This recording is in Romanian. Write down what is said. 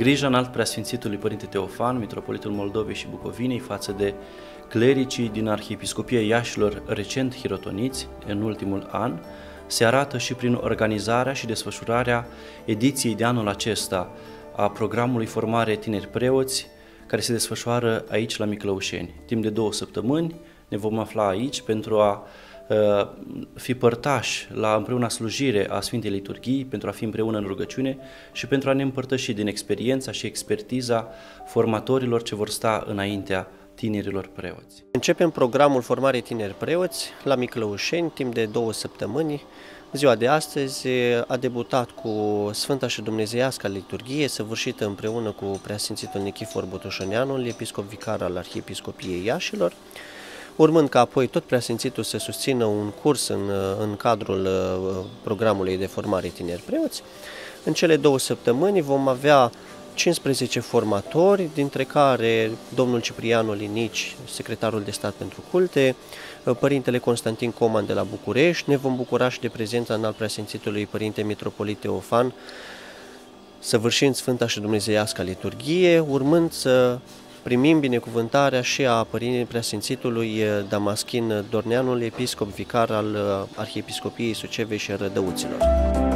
grija înalt preasfințitului Părinte Teofan, Mitropolitul Moldovei și Bucovinei, față de clericii din Arhiepiscopia Iașilor recent hirotoniți în ultimul an, se arată și prin organizarea și desfășurarea ediției de anul acesta a programului Formare Tineri Preoți, care se desfășoară aici la Miclăușeni. Timp de două săptămâni ne vom afla aici pentru a uh, fi părtași la împreună slujire a Sfintei Liturghii, pentru a fi împreună în rugăciune și pentru a ne împărtăși din experiența și expertiza formatorilor ce vor sta înaintea tinerilor preoți. Începem programul Formare Tineri Preoți la Miclăușeni timp de două săptămâni. Ziua de astăzi a debutat cu Sfânta și Dumnezeiasca liturghie, săvârșită împreună cu Preasfințitul Nichifor Botoșăneanul, episcop vicar al Arhiepiscopiei Iașilor, urmând ca apoi tot Preasfințitul să susțină un curs în, în cadrul uh, programului de formare tineri preoți. În cele două săptămâni vom avea 15 formatori, dintre care domnul Ciprianu Linici, secretarul de stat pentru culte, părintele Constantin Coman de la București, ne vom bucura și de prezența în al preasfințitului părinte Mitropolit Teofan, săvârșind Sfânta și Dumnezeiasca liturghie, urmând să primim binecuvântarea și a părintele preasfințitului Damaschin Dorneanul, episcop vicar al Arhiepiscopiei Sucevei și Rădăuților.